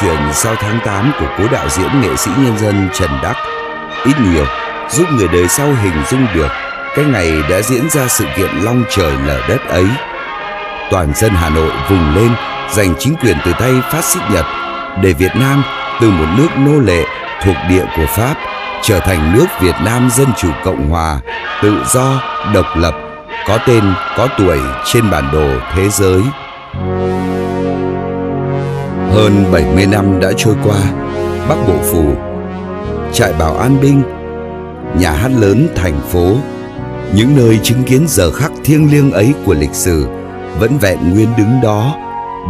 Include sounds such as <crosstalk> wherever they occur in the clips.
truyền sau tháng 8 của cố đạo diễn nghệ sĩ nhân dân Trần Đắc ít nhiều giúp người đời sau hình dung được cái ngày đã diễn ra sự kiện long trời lở đất ấy. Toàn dân Hà Nội vùng lên giành chính quyền từ tay phát xít Nhật để Việt Nam từ một nước nô lệ thuộc địa của Pháp trở thành nước Việt Nam Dân Chủ Cộng Hòa, tự do, độc lập, có tên, có tuổi trên bản đồ thế giới. Hơn 70 năm đã trôi qua, Bắc Bộ Phủ, trại bảo an binh, nhà hát lớn thành phố, những nơi chứng kiến giờ khắc thiêng liêng ấy của lịch sử vẫn vẹn nguyên đứng đó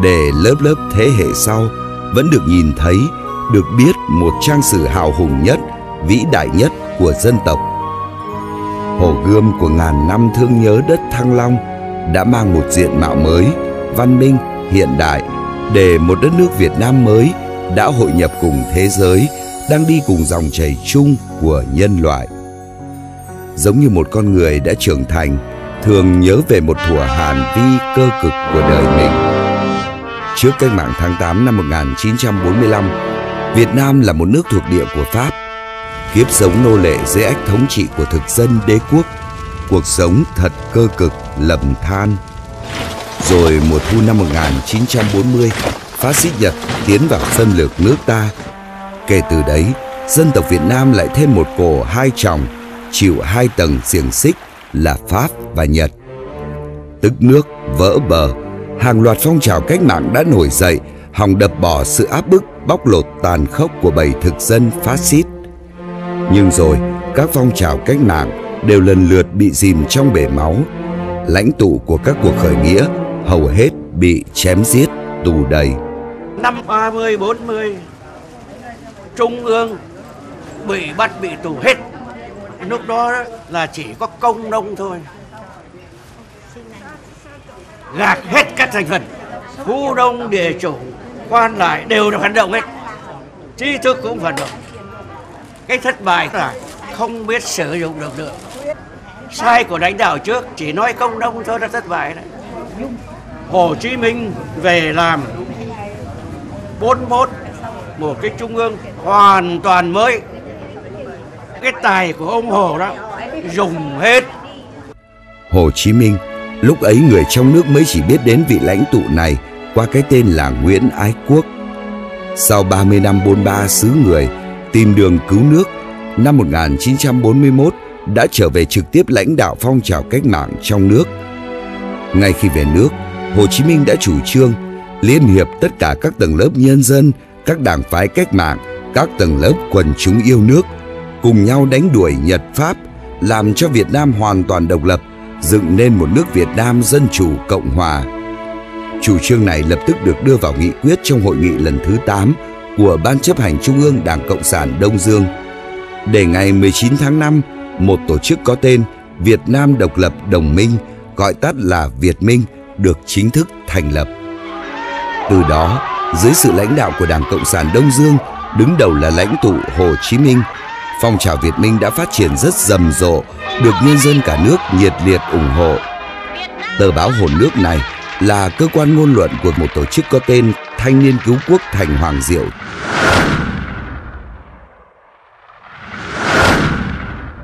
để lớp lớp thế hệ sau vẫn được nhìn thấy, được biết một trang sử hào hùng nhất, vĩ đại nhất của dân tộc. Hồ Gươm của ngàn năm thương nhớ đất Thăng Long đã mang một diện mạo mới, văn minh, hiện đại để một đất nước Việt Nam mới đã hội nhập cùng thế giới, đang đi cùng dòng chảy chung của nhân loại. Giống như một con người đã trưởng thành, thường nhớ về một thủa hàn vi cơ cực của đời mình. Trước cách mạng tháng 8 năm 1945, Việt Nam là một nước thuộc địa của Pháp. Kiếp sống nô lệ dưới ách thống trị của thực dân đế quốc, cuộc sống thật cơ cực, lầm than. Rồi mùa thu năm 1940, phát xít Nhật tiến vào xâm lược nước ta. Kể từ đấy, dân tộc Việt Nam lại thêm một cổ hai tròng, chịu hai tầng xiềng xích là Pháp và Nhật. Tức nước vỡ bờ, hàng loạt phong trào cách mạng đã nổi dậy, hòng đập bỏ sự áp bức bóc lột tàn khốc của bầy thực dân phát xít. Nhưng rồi, các phong trào cách mạng đều lần lượt bị dìm trong bể máu. Lãnh tụ của các cuộc khởi nghĩa hầu hết bị chém giết, tù đầy. Năm 30, 40, Trung ương bị bắt bị tù hết. Lúc đó là chỉ có công nông thôi. Gạt hết các thành phần. Khu đông địa chủ, quan lại đều là phản động hết. Trí thức cũng phản động. Cái thất bại là không biết sử dụng được nữa. Sai của lãnh đạo trước chỉ nói công nông thôi là thất bại đấy. Hồ Chí Minh về làm 41 một cái trung ương hoàn toàn mới cái tài của ông Hồ đó dùng hết Hồ Chí Minh lúc ấy người trong nước mới chỉ biết đến vị lãnh tụ này qua cái tên là Nguyễn Ái Quốc. Sau 30 năm bôn ba xứ người tìm đường cứu nước, năm 1941 đã trở về trực tiếp lãnh đạo phong trào cách mạng trong nước. Ngay khi về nước, Hồ Chí Minh đã chủ trương liên hiệp tất cả các tầng lớp nhân dân, các đảng phái cách mạng, các tầng lớp quần chúng yêu nước cùng nhau đánh đuổi Nhật Pháp, làm cho Việt Nam hoàn toàn độc lập, dựng nên một nước Việt Nam dân chủ cộng hòa. Chủ trương này lập tức được đưa vào nghị quyết trong hội nghị lần thứ 8 của Ban chấp hành Trung ương Đảng Cộng sản Đông Dương. Để ngày 19 tháng 5, một tổ chức có tên Việt Nam Độc lập Đồng minh, gọi tắt là Việt Minh, được chính thức thành lập. Từ đó, dưới sự lãnh đạo của Đảng Cộng sản Đông Dương, đứng đầu là lãnh tụ Hồ Chí Minh, phong trào Việt Minh đã phát triển rất rầm rộ, được nhân dân cả nước nhiệt liệt ủng hộ. Tờ báo Hồn nước này là cơ quan ngôn luận của một tổ chức có tên Thanh niên cứu quốc Thành Hoàng Diệu.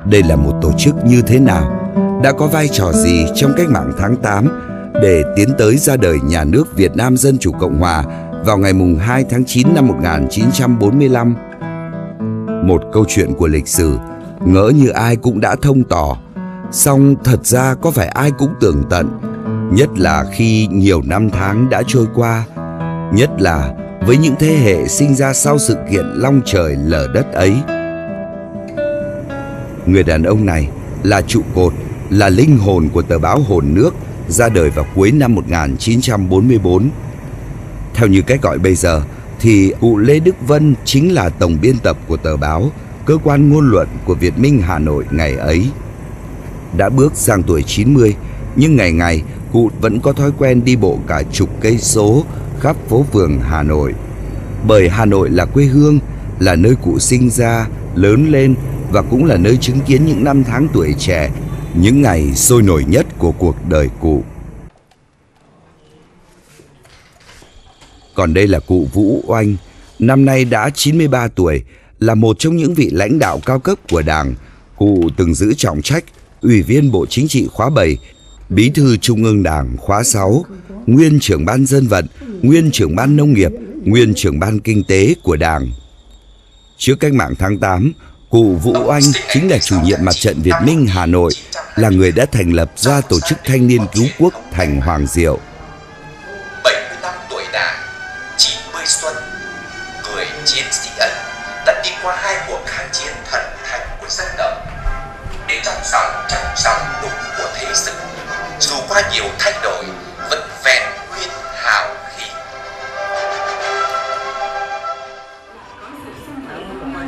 Đây là một tổ chức như thế nào? Đã có vai trò gì trong cách mạng tháng 8 để tiến tới ra đời nhà nước Việt Nam Dân Chủ Cộng Hòa vào ngày 2 tháng 9 năm 1945? Một câu chuyện của lịch sử, ngỡ như ai cũng đã thông tỏ, song thật ra có phải ai cũng tưởng tận, nhất là khi nhiều năm tháng đã trôi qua, nhất là với những thế hệ sinh ra sau sự kiện long trời lở đất ấy. Người đàn ông này là trụ cột, là linh hồn của tờ báo Hồn Nước ra đời vào cuối năm 1944. Theo như cách gọi bây giờ thì cụ Lê Đức Vân chính là tổng biên tập của tờ báo, cơ quan ngôn luận của Việt Minh Hà Nội ngày ấy. Đã bước sang tuổi 90, nhưng ngày ngày cụ vẫn có thói quen đi bộ cả chục cây số khắp phố phường Hà Nội. Bởi Hà Nội là quê hương, là nơi cụ sinh ra, lớn lên và cũng là nơi chứng kiến những năm tháng tuổi trẻ, những ngày sôi nổi nhất của cuộc đời cụ. Còn đây là cụ Vũ Oanh, năm nay đã 93 tuổi, là một trong những vị lãnh đạo cao cấp của Đảng. Cụ từng giữ trọng trách Ủy viên Bộ Chính trị khóa 7, Bí thư Trung ương Đảng khóa 6, nguyên trưởng ban dân vận, nguyên trưởng ban nông nghiệp, nguyên trưởng ban kinh tế của Đảng. Trước cách mạng tháng 8, cụ Vũ Anh chính là chủ nhiệm mặt trận Việt Minh Hà Nội, là người đã thành lập ra tổ chức thanh niên cứu quốc thành Hoàng Diệu.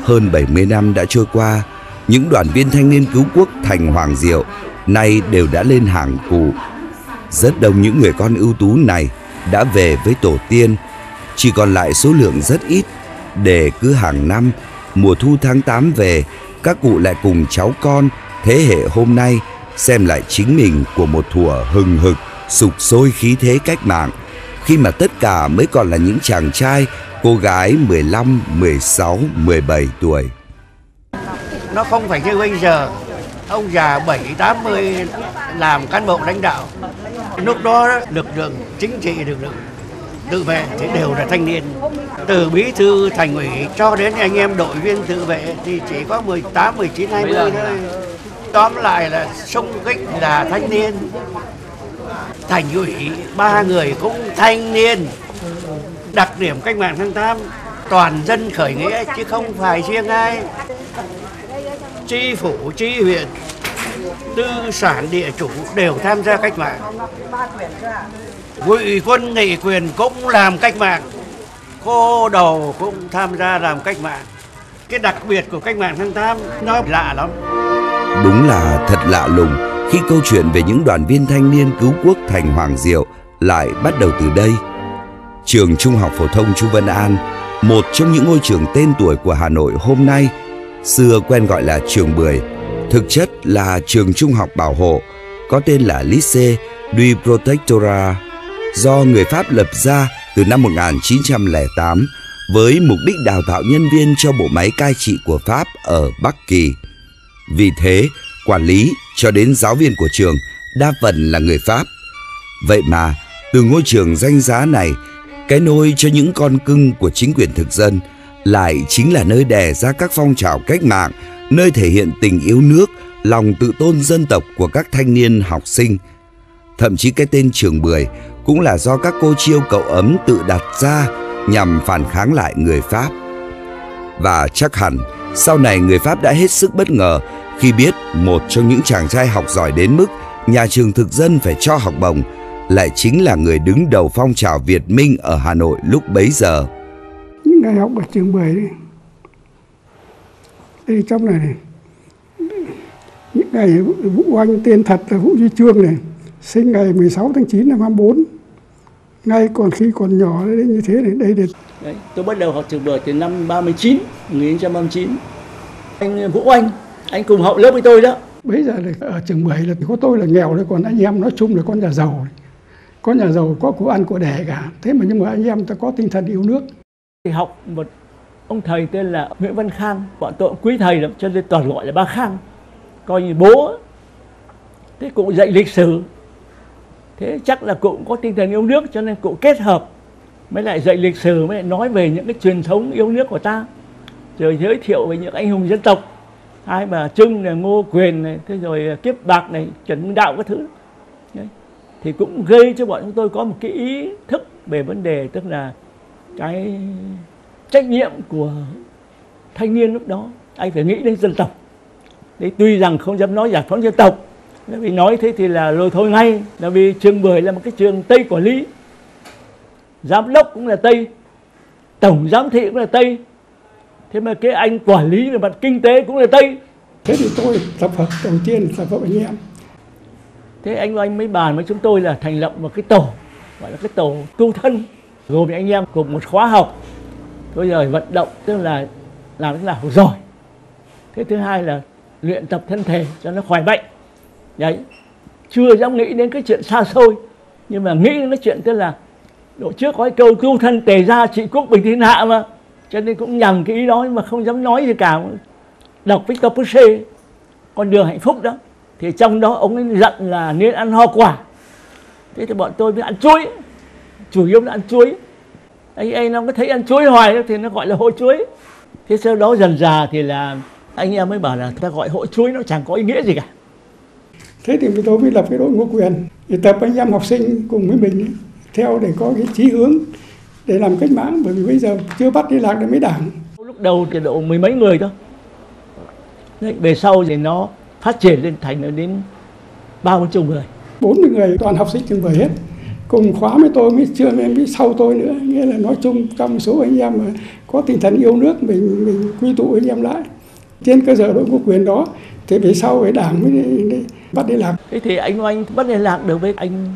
Hơn 70 năm đã trôi qua, những đoàn viên thanh niên cứu quốc thành Hoàng Diệu nay đều đã lên hàng cụ. Rất đông những người con ưu tú này đã về với tổ tiên, chỉ còn lại số lượng rất ít để cứ hàng năm mùa thu tháng 8 về, các cụ lại cùng cháu con thế hệ hôm nay xem lại chính mình của một thủa hừng hực, sục sôi khí thế cách mạng, khi mà tất cả mới còn là những chàng trai, cô gái 15, 16, 17 tuổi. Nó không phải như bây giờ ông già 7 80 làm cán bộ lãnh đạo. Lúc đó lực lượng chính trị lực lượng tự vệ thì đều là thanh niên. Từ bí thư thành ủy cho đến anh em đội viên tự vệ thì chỉ có 18, 19, 20 thôi. Tóm lại là xung kích là thanh niên. Thành ủy ba người cũng thanh niên. Đặc điểm cách mạng tháng 8 toàn dân khởi nghĩa chứ không phải riêng ai. tri phủ, tri huyện, tư sản địa chủ đều tham gia cách mạng ngụy quân nghị quyền cũng làm cách mạng cô đầu cũng tham gia làm cách mạng cái đặc biệt của cách mạng tháng 8 nó lạ lắm Đúng là thật lạ lùng khi câu chuyện về những đoàn viên thanh niên cứu quốc thành Hoàng Diệu lại bắt đầu từ đây. Trường Trung học phổ thông Chu Văn An, một trong những ngôi trường tên tuổi của Hà Nội hôm nay, xưa quen gọi là trường Bưởi, thực chất là trường trung học bảo hộ, có tên là Lycée du Protectorat do người Pháp lập ra từ năm 1908 với mục đích đào tạo nhân viên cho bộ máy cai trị của Pháp ở Bắc Kỳ. Vì thế, quản lý cho đến giáo viên của trường đa phần là người Pháp. Vậy mà, từ ngôi trường danh giá này, cái nôi cho những con cưng của chính quyền thực dân lại chính là nơi đè ra các phong trào cách mạng, nơi thể hiện tình yêu nước, lòng tự tôn dân tộc của các thanh niên học sinh. Thậm chí cái tên trường Bưởi cũng là do các cô chiêu cậu ấm tự đặt ra nhằm phản kháng lại người Pháp. Và chắc hẳn sau này người Pháp đã hết sức bất ngờ khi biết một trong những chàng trai học giỏi đến mức nhà trường thực dân phải cho học bổng lại chính là người đứng đầu phong trào Việt Minh ở Hà Nội lúc bấy giờ. Những ngày học ở trường 10 đấy. Đây trong này này. Những ngày Vũ Oanh tên thật là Vũ Duy Trương này. Sinh ngày 16 tháng 9 năm 24. Ngay còn khi còn nhỏ đấy như thế này. Đây là Đấy, tôi bắt đầu học trường bưởi từ năm 39, 1939. Anh Vũ Anh, anh cùng học lớp với tôi đó. Bây giờ là ở trường 10 là có tôi là nghèo đấy, còn anh em nói chung là con nhà giàu. Này. Có nhà giàu, có của ăn của đẻ cả. Thế mà nhưng mà anh em ta có tinh thần yêu nước. Thì học một ông thầy tên là Nguyễn Văn Khang, bọn tôi cũng quý thầy lắm, cho nên toàn gọi là ba Khang. Coi như bố. Thế cụ dạy lịch sử. Thế chắc là cụ cũng có tinh thần yêu nước cho nên cụ kết hợp mới lại dạy lịch sử mới lại nói về những cái truyền thống yêu nước của ta rồi giới thiệu về những anh hùng dân tộc hai bà trưng này ngô quyền này thế rồi kiếp bạc này trần Hưng đạo các thứ thì cũng gây cho bọn chúng tôi có một cái ý thức về vấn đề, tức là cái trách nhiệm của thanh niên lúc đó. Anh phải nghĩ đến dân tộc. Đấy, tuy rằng không dám nói giải phóng dân tộc vì nói thế thì là lôi thôi ngay, là vì trường bưởi là một cái trường tây quản lý. Giám đốc cũng là tây, tổng giám thị cũng là tây. Thế mà cái anh quản lý về mặt kinh tế cũng là tây. Thế thì tôi tập hợp đầu tiên tập hợp anh em thế anh anh mới bàn với chúng tôi là thành lập một cái tổ, gọi là cái tổ tu thân. Gồm anh em cùng một khóa học. Tôi rồi vận động, tức là làm thế nào giỏi. Thế thứ hai là luyện tập thân thể cho nó khỏe mạnh. Đấy, chưa dám nghĩ đến cái chuyện xa xôi, nhưng mà nghĩ đến cái chuyện tức là độ trước có cái câu tu thân tề gia trị quốc bình thiên hạ mà. Cho nên cũng nhầm cái ý đó, nhưng mà không dám nói gì cả. Đọc Victor Pouchet con đường hạnh phúc đó thì trong đó ông ấy dặn là nên ăn hoa quả. Thế thì bọn tôi mới ăn chuối. Chủ yếu là ăn chuối. Anh anh nó có thấy ăn chuối hoài thì nó gọi là hội chuối. Thế sau đó dần già thì là anh em mới bảo là ta gọi hội chuối nó chẳng có ý nghĩa gì cả. Thế thì tôi mới lập cái đội ngũ quyền để tập anh em học sinh cùng với mình theo để có cái chí hướng để làm cách mạng. Bởi vì bây giờ chưa bắt đi lạc được mấy đảng. Lúc đầu thì độ mười mấy người thôi. Về sau thì nó phát triển lên thành đến ba bốn chục người 40 người toàn học sinh trường bưởi hết. Cùng khóa với tôi mới chưa em biết sau tôi nữa. Nghĩa là nói chung trong số anh em mà có tinh thần yêu nước mình mình quy tụ anh em lại trên cơ sở đội ngũ quyền đó thì về sau cái đảng mới đi, đi, bắt liên lạc thế thì anh anh bắt liên lạc được với anh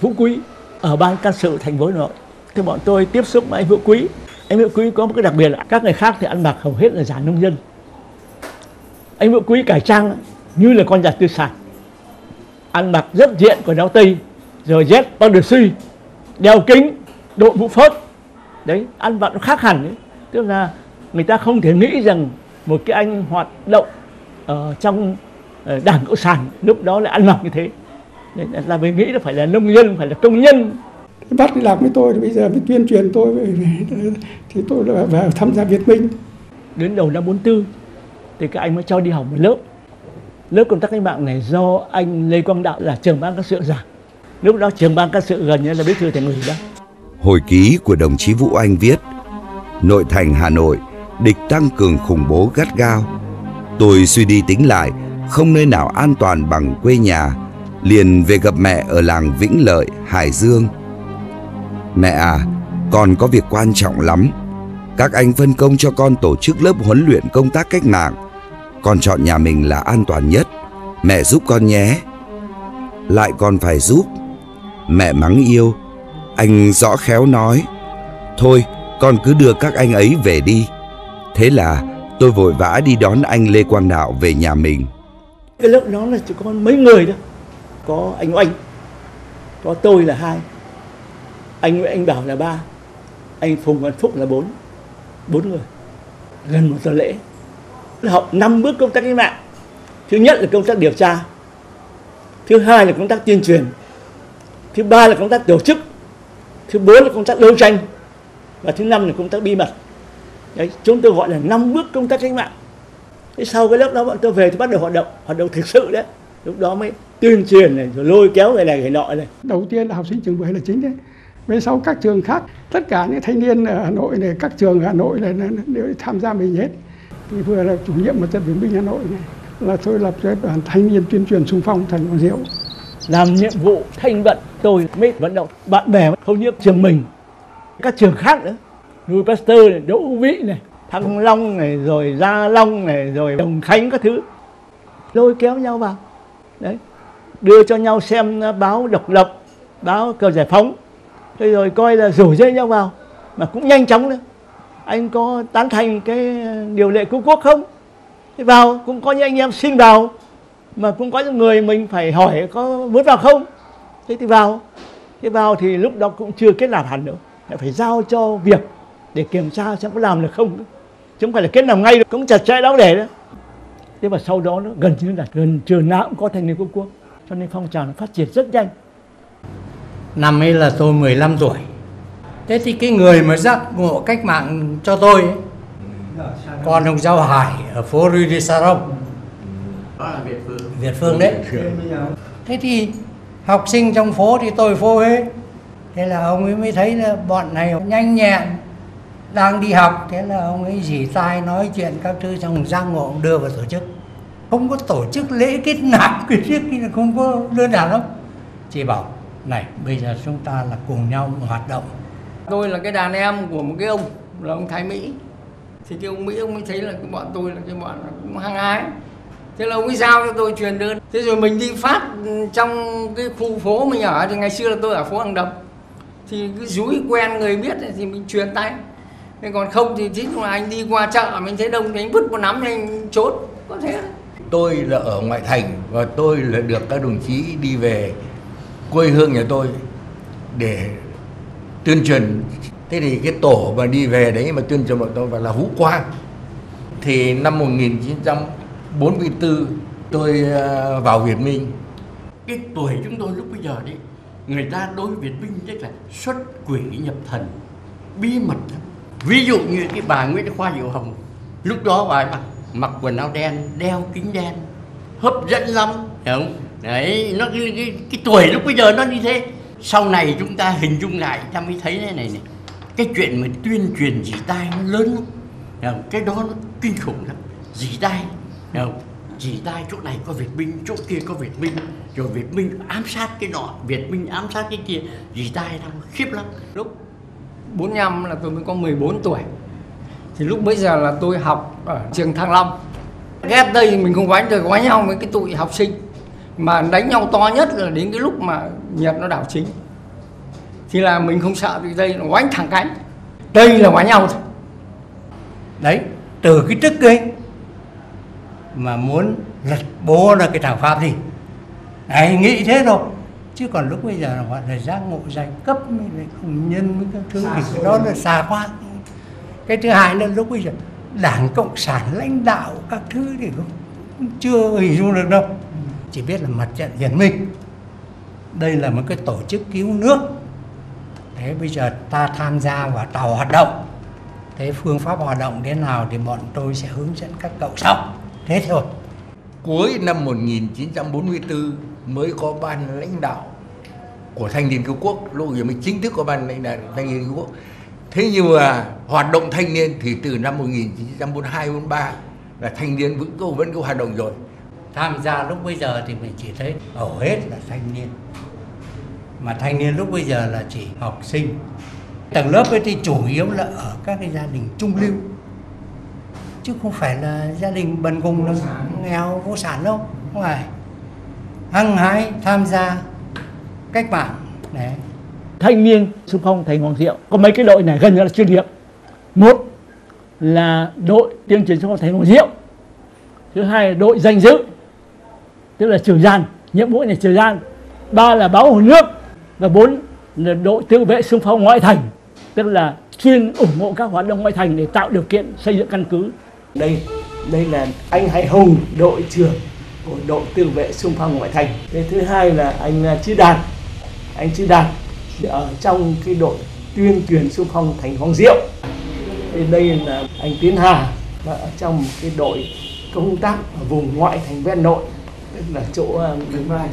Vũ Quý ở ban can sự thành phố Hà Nội. Thì bọn tôi tiếp xúc với anh Vũ Quý. Anh Vũ Quý có một cái đặc biệt là các người khác thì ăn mặc hầu hết là giả nông dân anh Vũ Quý cải trang như là con giặc tư sản. Ăn mặc rất diện quần áo tây rồi dép được suy đeo kính đội mũ phớt. Đấy ăn mặc nó khác hẳn đấy tức là người ta không thể nghĩ rằng một cái anh hoạt động ở trong ờ, đảng cộng sản lúc đó lại ăn mặc như thế. Đấy, là mình nghĩ là phải là nông dân phải là công nhân. Bắt đi làm với tôi thì bây giờ mới tuyên truyền tôi thì tôi là vào tham gia Việt Minh. Đến đầu năm 44 thì các anh mới cho đi học một lớp. Lớp công tác cách mạng này do anh Lê Quang Đạo là trưởng ban các sự giảng lúc đó trưởng ban các sự gần như là bí thư thành ủy đó. Hồi ký của đồng chí Vũ Anh viết Nội thành Hà Nội Địch tăng cường khủng bố gắt gao. Tôi suy đi tính lại Không nơi nào an toàn bằng quê nhà Liền về gặp mẹ ở làng Vĩnh Lợi, Hải Dương. Mẹ à, con có việc quan trọng lắm. Các anh phân công cho con tổ chức lớp huấn luyện công tác cách mạng. Con chọn nhà mình là an toàn nhất. Mẹ giúp con nhé. Lại còn phải giúp. Mẹ mắng yêu. Anh rõ khéo nói. Thôi, con cứ đưa các anh ấy về đi. Thế là tôi vội vã đi đón anh Lê Quang Đạo về nhà mình. Cái lớp đó là chỉ có mấy người đó có anh oanh, có tôi là hai. Anh nguyễn anh bảo là ba. Anh phùng văn phúc là bốn. Bốn người. Gần một tuần lễ học năm bước công tác cách mạng. Thứ nhất là công tác điều tra. Thứ hai là công tác tuyên truyền. Thứ ba là công tác tổ chức. Thứ bốn là công tác đấu tranh. Và thứ năm là công tác bí mật. Đấy, chúng tôi gọi là năm bước công tác cách mạng. Thế sau cái lớp đó bọn tôi về thì bắt đầu hoạt động hoạt động thực sự đấy. Lúc đó mới tuyên truyền này, rồi lôi kéo người này, người nọ này. Đầu tiên là học sinh trường bưởi là chính đấy. Về sau các trường khác, tất cả những thanh niên ở Hà Nội này, các trường ở Hà Nội này đều tham gia mình hết thì vừa là chủ nhiệm mặt trận Việt binh Hà Nội này là tôi lập cái đoàn thanh niên tuyên truyền xung phong thành Hoàng Diệu làm nhiệm vụ thanh vận tôi mới vận động bạn bè không những trường mình. Các trường khác nữa nuôi Pasteur này, Đỗ Hữu Vĩ này Thăng Long này rồi Gia Long này rồi Đồng Khánh các thứ. Lôi kéo nhau vào. Đấy đưa cho nhau xem báo độc lập báo cờ giải phóng. Thế rồi coi là rủ dây nhau vào mà cũng nhanh chóng nữa anh có tán thành cái điều lệ cứu quốc không? Thì vào, cũng có những anh em xin vào, mà cũng có những người mình phải hỏi có muốn vào không? Thế thì vào. Thế vào thì lúc đó cũng chưa kết nạp hẳn nữa lại phải giao cho việc để kiểm tra xem có làm được không. Chứ không phải là kết nạp ngay được cũng chặt chẽ đáo để đó thế mà sau đó nó gần như là gần trường nào cũng có thanh niên quốc quốc. Cho nên phong trào nó phát triển rất nhanh. Năm ấy là tôi 15 tuổi. Thế thì cái người mà giác ngộ cách mạng cho tôi ấy, Con ông Giao Hải ở phố Rue de Saron Việt Phương đấy. Thế thì học sinh trong phố thì tôi phô hết Thế là ông ấy mới thấy là bọn này nhanh nhẹn Đang đi học. Thế là ông ấy dì tai nói chuyện các thứ Xong giác ngộ ông đưa vào tổ chức. Không có tổ chức lễ kết nạp <laughs> Cái trước kia là không có đơn giản lắm. Chỉ bảo này bây giờ chúng ta là cùng nhau hoạt động tôi là cái đàn em của một cái ông là ông Thái Mỹ. Thì cái ông Mỹ, ông mới thấy là cái bọn tôi là cái bọn cũng hăng hái. Thế là ông ấy giao cho tôi truyền đơn. Thế rồi mình đi phát trong cái khu phố mình ở, thì ngày xưa là tôi ở phố hàng đập. Thì cứ rúi quen người biết thì mình truyền tay. Thế còn không thì chính là anh đi qua chợ, mình thấy đông thì anh vứt một nắm thì anh chốt. Có thế. Tôi là ở ngoại thành và tôi là được các đồng chí đi về quê hương nhà tôi để tuyên truyền. Thế thì cái tổ mà đi về đấy mà tuyên truyền bọn tôi và là Vũ Quang. Thì năm 1944 tôi ờ, vào Việt Minh. Cái tuổi chúng tôi lúc bây giờ đấy người ta đối với Việt Minh rất là xuất quỷ nhập thần bí mật lắm. Ví dụ như cái bà Nguyễn Khoa Diệu Hồng lúc đó bà ấy mặc mặc quần áo đen đeo kính đen hấp dẫn lắm hiểu không? Đấy nó cái, cái, cái tuổi lúc bây giờ nó như thế sau này chúng ta hình dung lại, ta mới thấy thế này này. Cái chuyện mà tuyên truyền dì tai nó lớn lắm. Cái đó nó kinh khủng lắm. Dì tai không? dì tai chỗ này có Việt Minh, chỗ kia có Việt Minh. Rồi Việt Minh ám sát cái nọ, Việt Minh ám sát cái kia. Dì tai đang khiếp lắm. Lúc 45 là tôi mới có 14 tuổi. Thì lúc bấy giờ là tôi học ở trường Thăng Long. Ghép đây mình không quánh được quánh nhau với cái tụi học sinh mà đánh nhau to nhất là đến cái lúc mà Nhật nó đảo chính. Thì là mình không sợ vì đây nó đánh thẳng cánh. Đây là đánh nhau thôi. Đấy từ cái tức ấy mà muốn lật bố ra cái thảo pháp gì đấy nghĩ thế thôi chứ còn lúc bây giờ là gọi là giác ngộ giai cấp mới lại không nhân với các thứ thì cái đó là xa quá. Cái thứ hai là lúc bây giờ đảng cộng sản lãnh đạo các thứ thì cũng chưa hình dung được đâu chỉ biết là mặt trận hiền minh. Đây là một cái tổ chức cứu nước. Thế bây giờ ta tham gia vào tàu hoạt động. Thế phương pháp hoạt động thế nào thì bọn tôi sẽ hướng dẫn các cậu sau. Thế thôi. Cuối năm 1944 mới có ban lãnh đạo của thanh niên cứu quốc. Lúc giờ mới chính thức có ban lãnh đạo thanh niên cứu quốc. Thế nhưng mà hoạt động thanh niên thì từ năm 1942 43 là thanh niên vẫn cầu vẫn có hoạt động rồi tham gia lúc bây giờ thì mình chỉ thấy hầu hết là thanh niên. Mà thanh niên lúc bây giờ là chỉ học sinh. Tầng lớp ấy thì chủ yếu là ở các cái gia đình trung lưu. Chứ không phải là gia đình bần cùng đâu nghèo, vô sản đâu, không phải. Hăng hái tham gia cách mạng, đấy. Thanh niên xung phong thành hoàng diệu có mấy cái đội này gần như là chuyên nghiệp. Một là đội tuyên truyền xung phong thành hoàng diệu. Thứ hai là đội danh dự tức là trường gian, nhiệm vụ này trường gian. Ba là báo hồ nước. Và bốn là đội tự vệ xung phong ngoại thành. Tức là chuyên ủng hộ các hoạt động ngoại thành để tạo điều kiện xây dựng căn cứ. Đây đây là anh Hải Hùng, đội trưởng của đội tự vệ xung phong ngoại thành. Cái thứ hai là anh à, Chí Chi Đạt. Anh Chi Đạt ở trong cái đội tuyên truyền xung phong thành Hoàng Diệu. Thì đây là anh Tiến Hà, và ở trong cái đội công tác ở vùng ngoại thành ven nội là chỗ à, Đường Mai.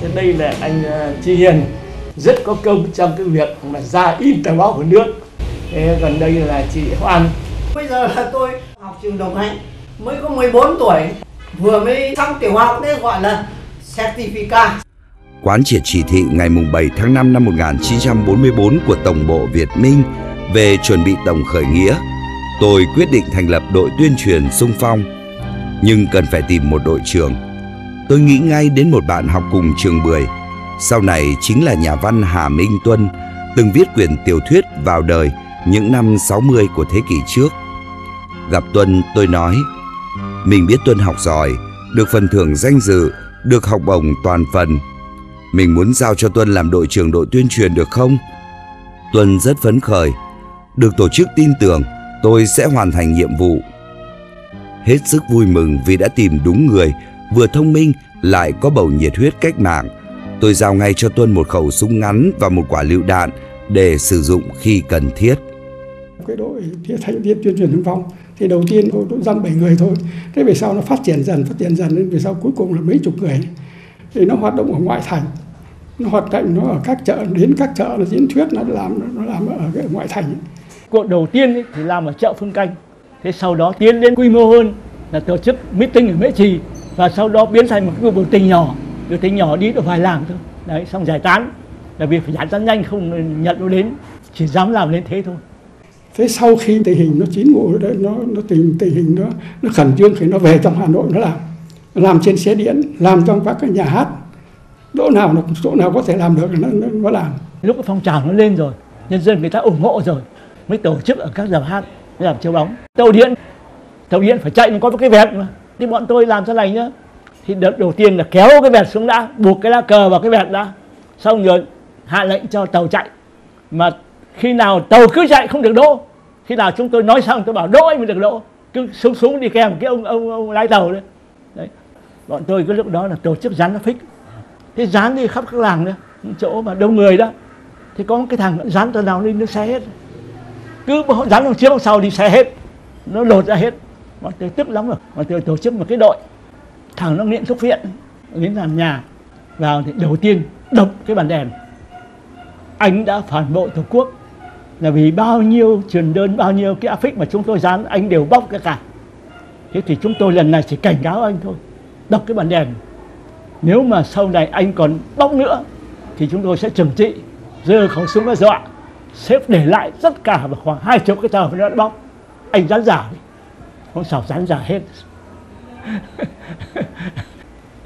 Thế đây là anh à, Chi Hiền. Rất có công trong cái việc mà ra in tờ báo của nước. Thế gần đây là chị Hoan. Bây giờ là tôi học trường Đồng Hạnh mới có 14 tuổi. Vừa mới xong tiểu học đấy gọi là certificate quán triệt chỉ thị ngày 7 tháng 5 năm 1944 của Tổng bộ Việt Minh về chuẩn bị tổng khởi nghĩa, tôi quyết định thành lập đội tuyên truyền sung phong, nhưng cần phải tìm một đội trưởng. Tôi nghĩ ngay đến một bạn học cùng trường Bưởi, sau này chính là nhà văn Hà Minh Tuân, từng viết quyển tiểu thuyết vào đời những năm 60 của thế kỷ trước. Gặp Tuân tôi nói, mình biết Tuân học giỏi, được phần thưởng danh dự, được học bổng toàn phần, mình muốn giao cho Tuân làm đội trưởng đội tuyên truyền được không? Tuân rất phấn khởi. Được tổ chức tin tưởng, tôi sẽ hoàn thành nhiệm vụ. Hết sức vui mừng vì đã tìm đúng người, vừa thông minh lại có bầu nhiệt huyết cách mạng. Tôi giao ngay cho Tuân một khẩu súng ngắn và một quả lựu đạn để sử dụng khi cần thiết. cái đội thanh niên tuyên truyền xung phong thì đầu tiên tôi cũng dăm bảy người thôi. Thế về sau nó phát triển dần phát triển dần đến về sau cuối cùng là mấy chục người. Thì nó hoạt động ở ngoại thành. Nó hoạt động nó ở các chợ đến các chợ nó diễn thuyết nó làm nó làm ở cái ngoại thành. Cuộc đầu tiên ấy, thì làm ở chợ Phương Canh. Thế sau đó tiến đến quy mô hơn là tổ chức meeting ở Mễ Trì và sau đó biến thành một cái biểu tình nhỏ. Biểu tình nhỏ đi được vài làng thôi. Đấy xong giải tán. Là vì phải giải tán nhanh không nhận nó đến. Chỉ dám làm lên thế thôi. Thế sau khi tình hình nó chín mùi đấy nó nó tình tình hình nó nó khẩn trương thì nó về trong Hà Nội nó làm. Làm trên xe điện làm trong các cái nhà hát. Chỗ nào nó chỗ nào có thể làm được nó, nó, nó làm. Lúc phong trào nó lên rồi nhân dân người ta ủng hộ rồi mới tổ chức ở các giờ hát làm chiếu bóng. Tàu điện tàu điện phải chạy có cái vẹt mà thì bọn tôi làm sao này nhá? Thì đợt đầu tiên là kéo cái vẹt xuống đã, buộc cái lá cờ vào cái vẹt đã. Xong rồi hạ lệnh cho tàu chạy. Mà khi nào tàu cứ chạy không được đỗ, khi nào chúng tôi nói xong tôi bảo đỗ anh mới được đỗ. Cứ súng súng đi kèm cái ông ông ông lái tàu đấy. Đấy. Bọn tôi cái lúc đó là tổ chức dán nó phích. Thế dán đi khắp các làng nữa chỗ mà đông người đó. Thì có một cái thằng dán tờ nào lên nó xé hết. Cứ dán trong trước sau đi xé hết. Nó lột ra hết bọn tôi tức lắm rồi. Bọn tôi tổ chức một cái đội. Thằng nó nghiện thuốc viện đến làm nhà. Vào thì đầu tiên đập cái bàn đèn. Anh đã phản bội tổ quốc. Là vì bao nhiêu truyền đơn, bao nhiêu cái áp phích mà chúng tôi dán, anh đều bóc cái cả. Thế thì chúng tôi lần này chỉ cảnh cáo anh thôi. Đập cái bàn đèn. Nếu mà sau này anh còn bóc nữa, thì chúng tôi sẽ trừng trị. Giơ khẩu súng ra dọa. Sếp để lại tất cả vào khoảng hai chục cái tờ nó đã bóc. Anh dán giả con sao sán giả hết.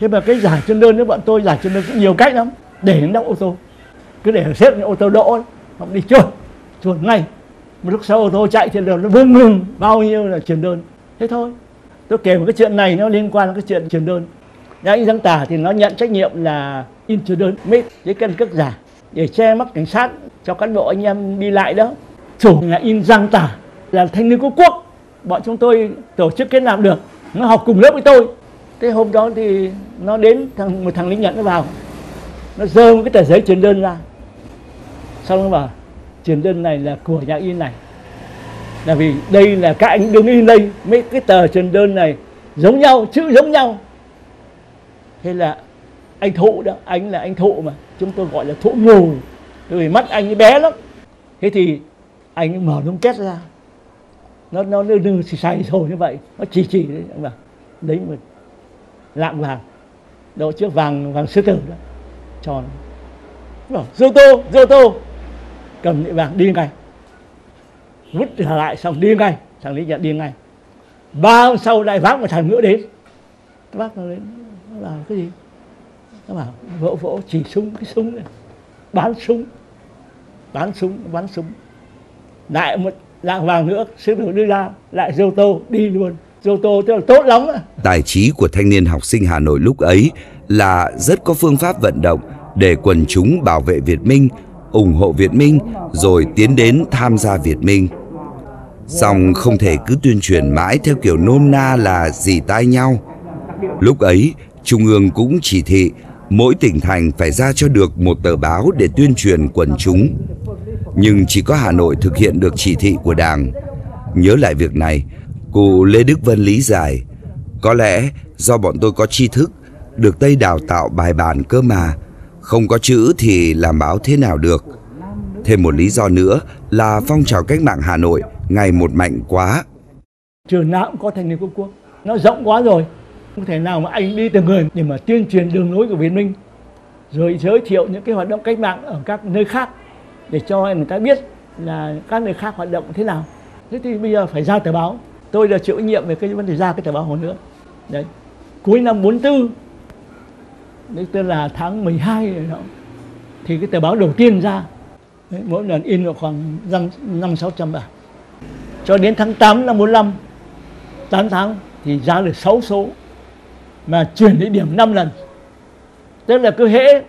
Thế mà cái giải chân đơn với bọn tôi giải chân đơn cũng nhiều cách lắm. Để nó ô tô. Cứ để xếp những ô tô đỗ họ đi chuột chuột ngay. Một lúc sau ô tô chạy trên đường nó vương ngừng bao nhiêu là chuyển đơn. Thế thôi. Tôi kể một cái chuyện này, nó liên quan đến cái chuyện chuyển đơn. Nhà anh Giang Tả thì nó nhận trách nhiệm là in chuyển đơn mít với căn cước giả, để che mắt cảnh sát cho cán bộ anh em đi lại đó. Chủ là in Giang Tả là thanh niên quốc quốc bọn chúng tôi tổ chức kết làm được, nó học cùng lớp với tôi. Thế hôm đó thì nó đến thằng, một thằng lính nhận nó vào, nó dơ một cái tờ giấy truyền đơn ra. Xong nó bảo, truyền đơn này là của nhà in này. Là vì đây là các anh đứng in đây, mấy cái tờ truyền đơn này giống nhau, chữ giống nhau. Thế là anh thụ đó, anh là anh thụ mà, chúng tôi gọi là thụ ngù. Vì mắt anh ấy bé lắm. Thế thì anh mở lông két ra nó nó nó đừng xì xài rồi như vậy, nó chỉ chỉ đấy mà bảo, đấy mà lạng vàng. Độ trước vàng vàng sư tử đó, tròn. Bảo dô tô dô tô. Cầm lại vàng đi ngay. Vứt trở lại, xong đi ngay. Thằng lý nhận đi ngay. Ba hôm sau lại vác một thằng nữa đến. Bác nó đến, nó là cái gì? Nó bảo, vỗ vỗ, chỉ súng, cái súng này bán súng bán súng bán súng. Lại một lạng vàng nữa sư phụ đưa ra lại dô tô đi luôn dô tô tức là tốt lắm Tài trí của thanh niên học sinh Hà Nội lúc ấy là rất có phương pháp vận động để quần chúng bảo vệ Việt Minh, ủng hộ Việt Minh rồi tiến đến tham gia Việt Minh. Song không thể cứ tuyên truyền mãi theo kiểu nôm na là dì tai nhau. Lúc ấy, Trung ương cũng chỉ thị mỗi tỉnh thành phải ra cho được một tờ báo để tuyên truyền quần chúng. Nhưng chỉ có Hà Nội thực hiện được chỉ thị của Đảng. Nhớ lại việc này, cụ Lê Đức Vân lý giải, có lẽ do bọn tôi có tri thức, được Tây đào tạo bài bản cơ mà, không có chữ thì làm báo thế nào được. Thêm một lý do nữa là phong trào cách mạng Hà Nội ngày một mạnh quá. trường nào cũng có thanh niên quốc quốc nó rộng quá rồi không thể nào mà anh đi từng người để mà tuyên truyền đường lối của Việt Minh rồi giới thiệu những cái hoạt động cách mạng ở các nơi khác để cho người ta biết là các nơi khác hoạt động thế nào. Thế thì bây giờ phải ra tờ báo. Tôi là chịu trách nhiệm về cái vấn đề ra cái tờ báo hồi nữa. Đấy. Cuối năm 44 đấy tức là tháng 12 rồi đó thì cái tờ báo đầu tiên ra đấy, mỗi lần in được khoảng năm năm sáu trăm bản cho đến tháng 8 năm 45 8 tháng thì ra được 6 số mà chuyển địa điểm 5 lần. Tức là cứ hễ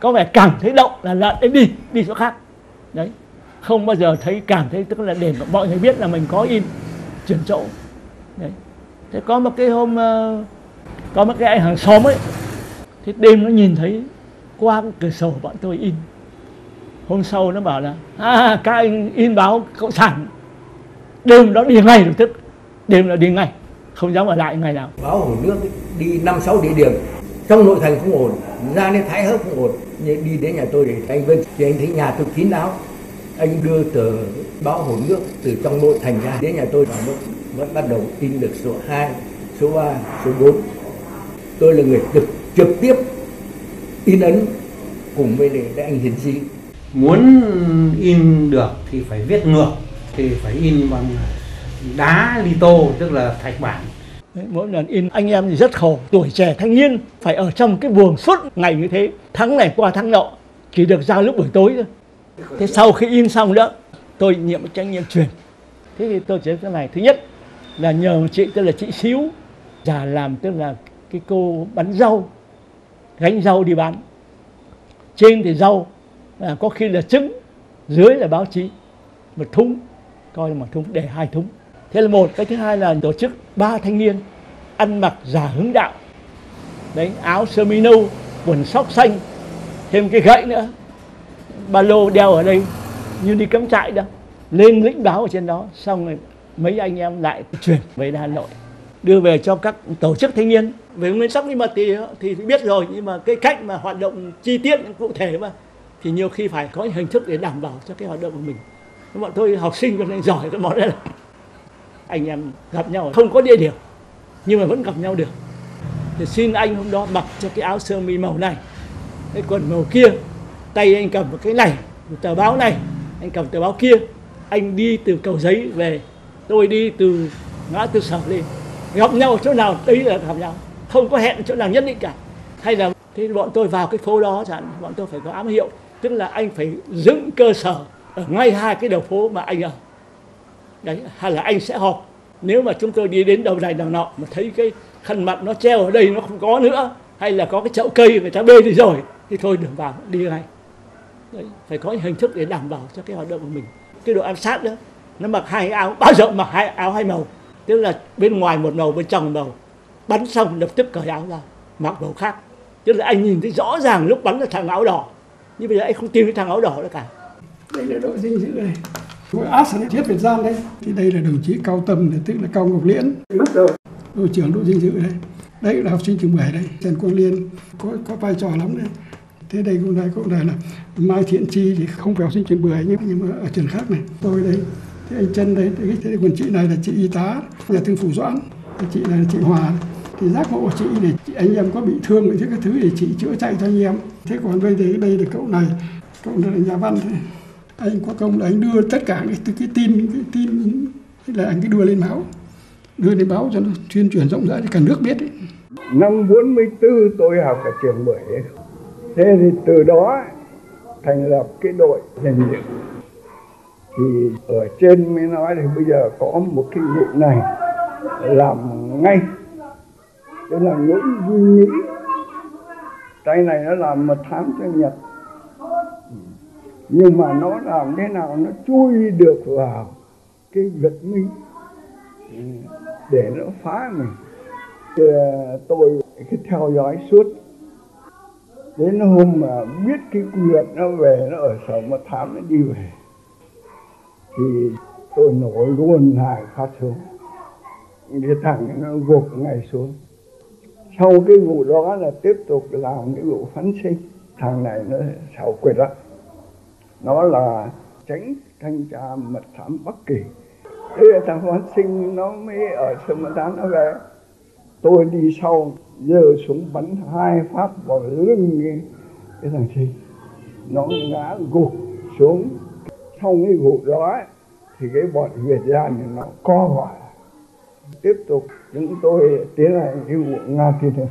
có vẻ cảm thấy động là lợn đấy đi đi chỗ khác đấy. Không bao giờ thấy cảm thấy tức là để mọi người biết là mình có in chuyển chỗ. Đấy. Thế có một cái hôm ờ, có một cái anh hàng xóm ấy thế đêm nó nhìn thấy qua cái cửa sổ bọn tôi in. Hôm sau nó bảo là à, các anh in báo cộng sản. Đêm đó đi ngay lập tức. Đêm là đi ngay. Không dám ở lại ngày nào. Báo hồ nước đi năm sáu địa điểm trong nội thành không ổn ra nên thái hớp không ổn. Nhưng đi đến nhà tôi để anh vân thì anh thấy nhà tôi kín đáo. Anh đưa tờ báo hồ nước từ trong nội thành ra đến nhà tôi và vẫn, vẫn bắt đầu in được số 2, số 3, số 4 tôi là người trực trực tiếp in ấn cùng với lại anh hiền sĩ. Muốn in được thì phải viết ngược thì phải in bằng đá lito tức là thạch bản mỗi lần in anh em thì rất khổ. Tuổi trẻ thanh niên phải ở trong cái buồng suốt ngày như thế. Tháng này qua tháng nọ chỉ được ra lúc buổi tối thôi. Thế sau khi in xong đó tôi nhiệm trách nhiệm truyền. Thế thì tôi chỉ cái này. Thứ nhất là nhờ một chị tức là chị xíu. Già làm tức là cái cô bán rau gánh rau đi bán. Trên thì rau à, có khi là trứng dưới là báo chí. Một thúng coi là một thúng để hai thúng thế là một, cái thứ hai là tổ chức ba thanh niên ăn mặc giả hướng đạo. Đấy, áo sơ mi nâu, quần sóc xanh, thêm cái gậy nữa. Ba lô đeo ở đây, như đi cắm trại đó. Lên lĩnh báo ở trên đó, xong rồi mấy anh em lại chuyển về Hà Nội, đưa về cho các tổ chức thanh niên. Về nguyên tắc nhưng mà thì thì biết rồi, nhưng mà cái cách mà hoạt động chi tiết cụ thể mà, thì nhiều khi phải có hình thức để đảm bảo cho cái hoạt động của mình. Bọn tôi học sinh còn giỏi cái món này là anh em gặp nhau không có địa điểm, nhưng mà vẫn gặp nhau được. Thì xin anh hôm đó mặc cho cái áo sơ mi màu này, cái quần màu kia, tay anh cầm một cái này, một tờ báo này, anh cầm tờ báo kia, anh đi từ cầu giấy về, tôi đi từ ngã tư sở lên. Gặp nhau chỗ nào, đấy là gặp nhau. Không có hẹn chỗ nào nhất định cả. Hay là thế bọn tôi vào cái phố đó chẳng, bọn tôi phải có ám hiệu. Tức là anh phải dựng cơ sở ở ngay hai cái đầu phố mà anh ở đấy hay là anh sẽ họp. Nếu mà chúng tôi đi đến đầu này đầu nọ mà thấy cái khăn mặt nó treo ở đây nó không có nữa hay là có cái chậu cây người ta bê đi rồi thì thôi đừng vào đi ngay. Đấy, phải có hình thức để đảm bảo cho cái hoạt động của mình. Cái độ ám sát đó nó mặc hai áo bao giờ mặc hai áo hai màu. Tức là bên ngoài một màu bên trong một màu. Bắn xong lập tức cởi áo ra mặc màu khác. Tức là anh nhìn thấy rõ ràng lúc bắn là thằng áo đỏ. Nhưng bây giờ anh không tìm thấy thằng áo đỏ nữa cả. Đây là đội dinh dưỡng này. Át sản thiết Việt Giang đây thì đây là đồng chí Cao Tâm tức là Cao Ngọc Liễn. Mất rồi đội trưởng đội dinh dưỡng đây đây là học sinh trường 7 đây Trần Quang Liên. Có có vai trò lắm đây thế đây cũng đây cũng đây là Mai Thiện Chi thì không phải học sinh trường 10 nhưng, nhưng mà ở trường khác này. Tôi đây. Thế anh Trân đây thế, thế còn chị này là chị y tá nhà thương phủ Doãn. Chị này là chị Hòa. Thì giác ngộ của chị để chị, anh em có bị thương thì các thứ để chị chữa chạy cho anh em. Thế còn bây giờ đây là cậu này. Cậu này là nhà văn thế anh có công là anh đưa tất cả cái, cái tin cái tin là anh cứ đưa lên báo. Đưa lên báo cho nó tuyên truyền rộng rãi cho cả nước biết ấy. Năm 44 tôi học ở trường 10 Thế thì từ đó thành lập cái đội giành dự thì ở trên mới nói thì bây giờ có một cái vụ này làm ngay. Tức là Nguyễn Duy Mỹ tay này nó làm một tháng cho Nhật nhưng mà nó làm thế nào nó chui được vào cái vật Minh ừ, để nó phá mình. Thì tôi cái theo dõi suốt. Đến hôm mà biết cái quy luật nó về, nó ở sở mật thám nó đi về, thì tôi nổi luôn hai phát xuống. Cái thằng nó gục ngay xuống. Sau cái vụ đó là tiếp tục làm cái vụ phán sinh. Thằng này nó xảo quyệt lắm nó là tránh thanh tra mật thám bất Kỳ. Thế là thằng phán sinh nó mới ở sân mật thám nó về. Tôi đi sau giờ súng bắn hai phát vào lưng cái, cái thằng sinh. Nó ngã gục xuống. Sau cái vụ đó thì cái bọn Việt gia nó co vào. Tiếp tục chúng tôi tiến hành cái vụ Nga kia Hương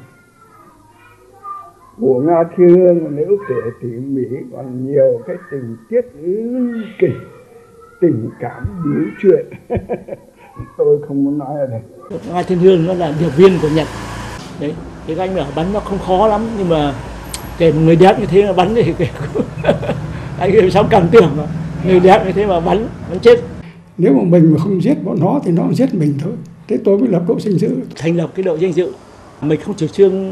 của Nga Thiên Hương nếu kể tỉ mỉ còn nhiều cái tình tiết ly kỳ tình cảm biểu chuyện. <laughs> Tôi không muốn nói ở đây. Nga Thiên Hương nó là điệp viên của Nhật. Đấy cái anh ở bắn nó không khó lắm nhưng mà để một người đẹp như thế mà bắn thì <laughs> <laughs> anh em sao cảm tưởng mà người đẹp như thế mà bắn bắn chết. Nếu mà mình mà không giết bọn nó thì nó giết mình thôi. Thế tôi mới lập đội danh dự. Thành lập cái đội danh dự. Mình không chủ trương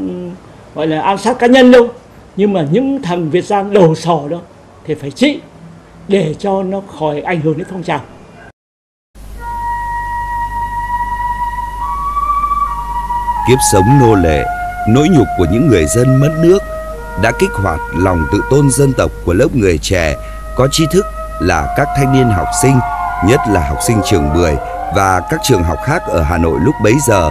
gọi là ám sát cá nhân đâu. Nhưng mà những thằng Việt Giang đầu sò đó thì phải trị để cho nó khỏi ảnh hưởng đến phong trào. Kiếp sống nô lệ, nỗi nhục của những người dân mất nước đã kích hoạt lòng tự tôn dân tộc của lớp người trẻ có tri thức là các thanh niên học sinh, nhất là học sinh trường Bưởi và các trường học khác ở Hà Nội lúc bấy giờ,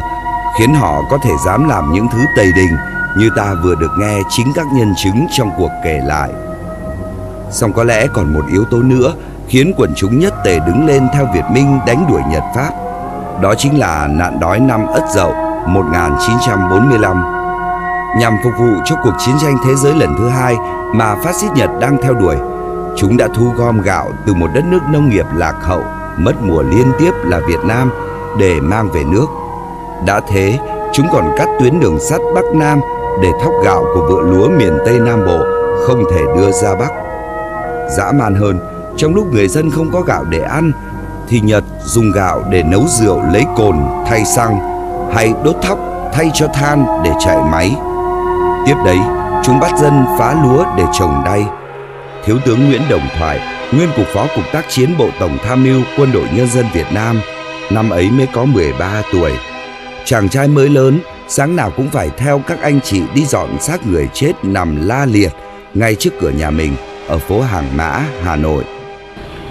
khiến họ có thể dám làm những thứ tày đình như ta vừa được nghe chính các nhân chứng trong cuộc kể lại. Song có lẽ còn một yếu tố nữa khiến quần chúng nhất tề đứng lên theo Việt Minh đánh đuổi Nhật Pháp. Đó chính là nạn đói năm Ất Dậu 1945. Nhằm phục vụ cho cuộc chiến tranh thế giới lần thứ hai mà phát xít Nhật đang theo đuổi, chúng đã thu gom gạo từ một đất nước nông nghiệp lạc hậu, mất mùa liên tiếp là Việt Nam để mang về nước. Đã thế, chúng còn cắt tuyến đường sắt Bắc Nam để thóc gạo của vựa lúa miền Tây Nam Bộ không thể đưa ra Bắc. Dã man hơn, trong lúc người dân không có gạo để ăn, thì Nhật dùng gạo để nấu rượu lấy cồn thay xăng hay đốt thóc thay cho than để chạy máy. Tiếp đấy, chúng bắt dân phá lúa để trồng đay. Thiếu tướng Nguyễn Đồng Thoại, nguyên cục phó cục tác chiến Bộ Tổng Tham mưu Quân đội Nhân dân Việt Nam, năm ấy mới có 13 tuổi. Chàng trai mới lớn, sáng nào cũng phải theo các anh chị đi dọn xác người chết nằm la liệt ngay trước cửa nhà mình ở phố Hàng Mã, Hà Nội.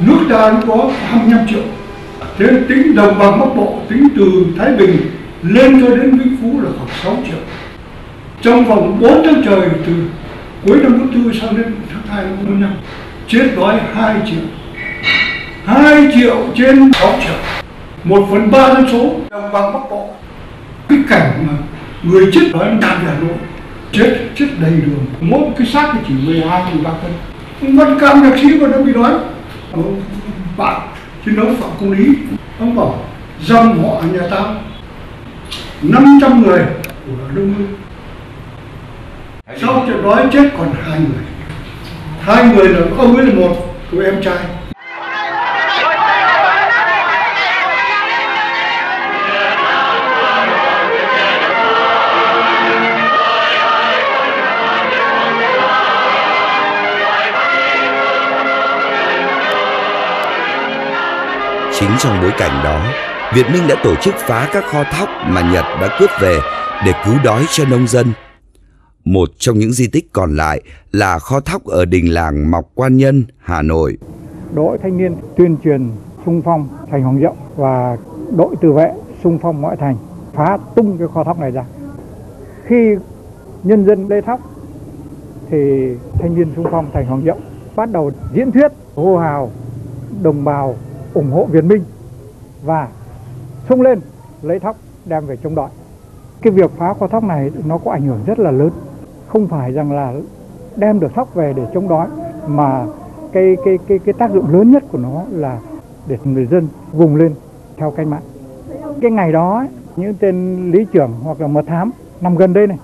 Nước ta có 25 triệu. Thế tính đồng bằng Bắc Bộ, tính từ Thái Bình lên cho đến Vĩnh Phú là khoảng 6 triệu. Trong vòng 4 tháng trời từ cuối năm 44 sang đến tháng 2 năm 45 chết đói 2 triệu. 2 triệu trên 6 triệu. 1 phần 3 dân số đồng bằng Bắc Bộ. Cái cảnh mà người chết ở anh đạt Hà Nội, chết chết đầy đường. Mỗi cái xác thì chỉ 12 13 cân. Văn cam nhạc sĩ còn đang bị đói. Bạn chiến đấu phạm công lý, ông bảo, dòng họ nhà ta 500 người của đông hưng sau trận đói chết còn hai người. Hai người là ông ấy là một của em trai. Chính trong bối cảnh đó, Việt Minh đã tổ chức phá các kho thóc mà Nhật đã cướp về để cứu đói cho nông dân. Một trong những di tích còn lại là kho thóc ở đình làng Mọc Quan Nhân, Hà Nội. Đội thanh niên tuyên truyền xung phong thành Hoàng Diệu và đội tự vệ xung phong ngoại thành phá tung cái kho thóc này ra. Khi nhân dân lê thóc thì thanh niên xung phong thành Hoàng Diệu bắt đầu diễn thuyết hô hào đồng bào ủng hộ Việt Minh và xông lên lấy thóc đem về chống đói. Cái việc phá kho thóc này nó có ảnh hưởng rất là lớn. Không phải rằng là đem được thóc về để chống đói mà cái cái cái cái tác dụng lớn nhất của nó là để người dân vùng lên theo cách mạng. Cái ngày đó ấy, những tên lý trưởng hoặc là mật thám nằm gần đây này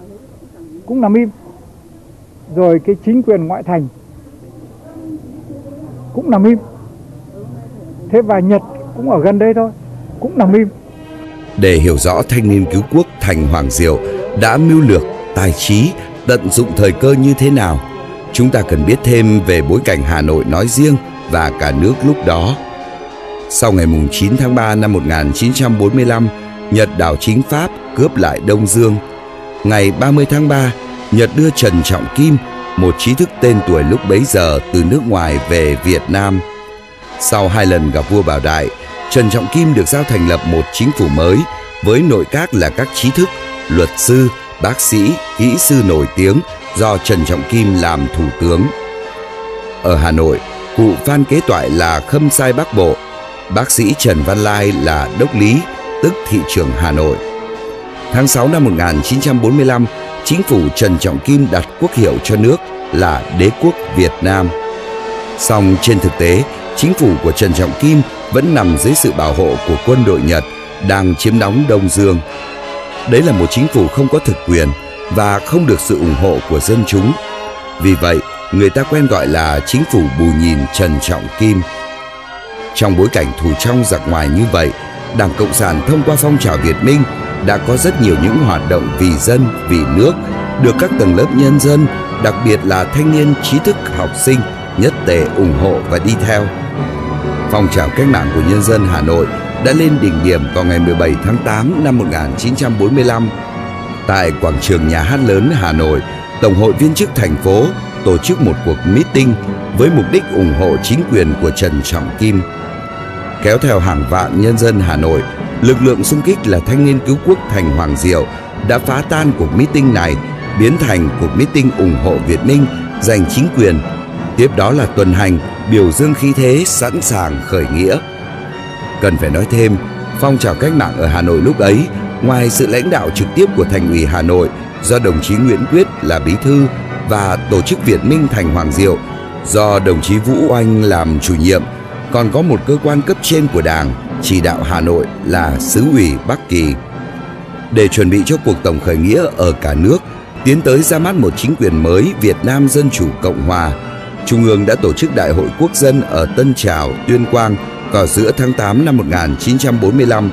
cũng nằm im. Rồi cái chính quyền ngoại thành cũng nằm im thế và Nhật cũng ở gần đây thôi cũng nằm im Để hiểu rõ thanh niên cứu quốc Thành Hoàng Diệu đã mưu lược, tài trí, tận dụng thời cơ như thế nào, chúng ta cần biết thêm về bối cảnh Hà Nội nói riêng và cả nước lúc đó. Sau ngày 9 tháng 3 năm 1945, Nhật đảo chính Pháp cướp lại Đông Dương. Ngày 30 tháng 3, Nhật đưa Trần Trọng Kim, một trí thức tên tuổi lúc bấy giờ từ nước ngoài về Việt Nam. Sau hai lần gặp vua Bảo Đại, Trần Trọng Kim được giao thành lập một chính phủ mới với nội các là các trí thức, luật sư, bác sĩ, kỹ sư nổi tiếng do Trần Trọng Kim làm thủ tướng. Ở Hà Nội, cụ Phan Kế Toại là khâm sai Bắc Bộ, bác sĩ Trần Văn Lai là đốc lý, tức thị trưởng Hà Nội. Tháng 6 năm 1945, chính phủ Trần Trọng Kim đặt quốc hiệu cho nước là Đế quốc Việt Nam. Song trên thực tế, chính phủ của Trần Trọng Kim vẫn nằm dưới sự bảo hộ của quân đội Nhật đang chiếm đóng Đông Dương. Đấy là một chính phủ không có thực quyền và không được sự ủng hộ của dân chúng. Vì vậy, người ta quen gọi là chính phủ bù nhìn Trần Trọng Kim. Trong bối cảnh thù trong giặc ngoài như vậy, Đảng Cộng sản thông qua phong trào Việt Minh đã có rất nhiều những hoạt động vì dân, vì nước được các tầng lớp nhân dân, đặc biệt là thanh niên trí thức học sinh nhất tề ủng hộ và đi theo. Phong trào cách mạng của nhân dân Hà Nội đã lên đỉnh điểm vào ngày 17 tháng 8 năm 1945. Tại quảng trường Nhà hát lớn Hà Nội, Tổng hội viên chức thành phố tổ chức một cuộc meeting với mục đích ủng hộ chính quyền của Trần Trọng Kim. Kéo theo hàng vạn nhân dân Hà Nội, lực lượng xung kích là thanh niên cứu quốc thành Hoàng Diệu đã phá tan cuộc meeting này biến thành cuộc meeting ủng hộ Việt Minh giành chính quyền Tiếp đó là tuần hành, biểu dương khí thế sẵn sàng khởi nghĩa. Cần phải nói thêm, phong trào cách mạng ở Hà Nội lúc ấy ngoài sự lãnh đạo trực tiếp của Thành ủy Hà Nội do đồng chí Nguyễn Quyết là bí thư và tổ chức Việt Minh Thành Hoàng Diệu do đồng chí Vũ Oanh làm chủ nhiệm, còn có một cơ quan cấp trên của Đảng chỉ đạo Hà Nội là xứ ủy Bắc Kỳ. Để chuẩn bị cho cuộc tổng khởi nghĩa ở cả nước, tiến tới ra mắt một chính quyền mới Việt Nam Dân Chủ Cộng Hòa, Trung ương đã tổ chức Đại hội Quốc dân ở Tân Trào, Tuyên Quang vào giữa tháng 8 năm 1945.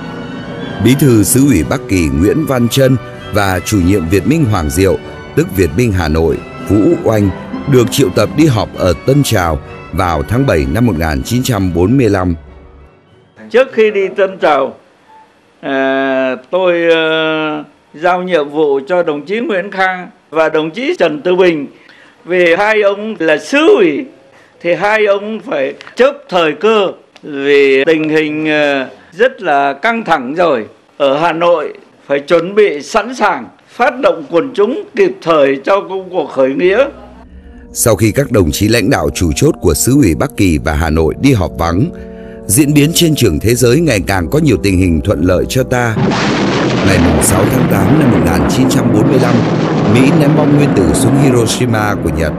Bí thư xứ ủy Bắc Kỳ Nguyễn Văn Trân và chủ nhiệm Việt Minh Hoàng Diệu, tức Việt Minh Hà Nội, Vũ Oanh, được triệu tập đi họp ở Tân Trào vào tháng 7 năm 1945. Trước khi đi Tân Trào, à, tôi à, giao nhiệm vụ cho đồng chí Nguyễn Khang và đồng chí Trần Tư Bình vì hai ông là sứ ủy thì hai ông phải chấp thời cơ vì tình hình ờ, rất là căng thẳng rồi ở Hà Nội phải chuẩn bị sẵn sàng phát động quần chúng kịp thời cho công cuộc khởi nghĩa. Sau khi các đồng chí lãnh đạo chủ chốt của xứ ủy Bắc Kỳ và Hà Nội đi họp vắng, diễn biến trên trường thế giới ngày càng có nhiều tình hình thuận lợi cho ta. Ngày 6 tháng 8 năm 1945, Mỹ ném bom nguyên tử xuống Hiroshima của Nhật.